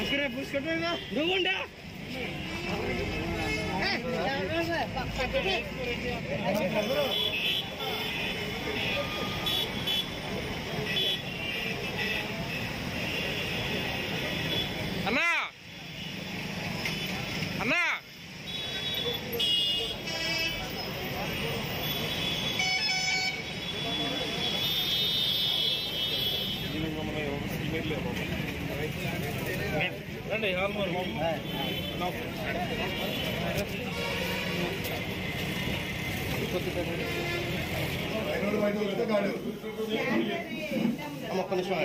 उसके पुश कर देगा दो घंटा हाँ రండి హాల్మోర్ ఒక్క నిమిషం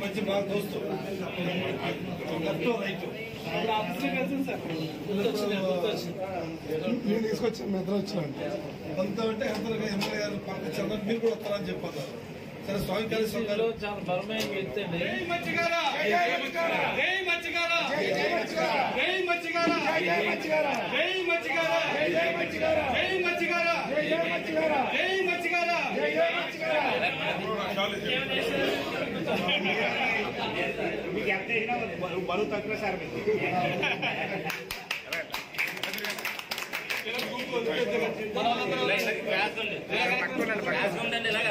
మంచి బాగా దోస్తు లెఫ్ట్ రైట్ నేను తీసుకొచ్చాను మీ ఇద్దరు వచ్చాను కొంత అంటే అందరూ ఎమ్మెల్యే గారు పంపించారు మీరు కూడా వస్తారని చెప్పారు సరే స్వామి కలిసి చాలా బలమైన వ్యక్తి అండి మీకు ఎంత బరువు తక్కువ సార్ మీకు తక్కువ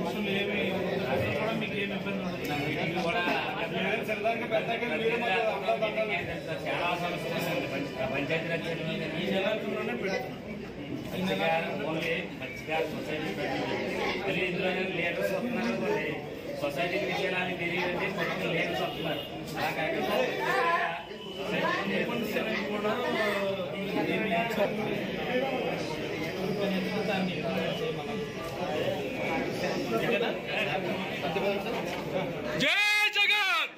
మనుషులు ఏమి అసలు కూడా మీకు ఏమి ఇబ్బంది ఉండదు చాలా సమస్యలు పంచాయతీ ఈ జనాలలోనే పెడుతున్నాం మంచిగా ఓన్లీ మంచిగా సొసైటీ మళ్ళీ ఇందులో లీడర్స్ వస్తున్నారు సొసైటీ విషయాలని తెలియదంటే లీడర్స్ వస్తున్నారు అలా కాకుండా సొసైటీ కూడా జై జగన్!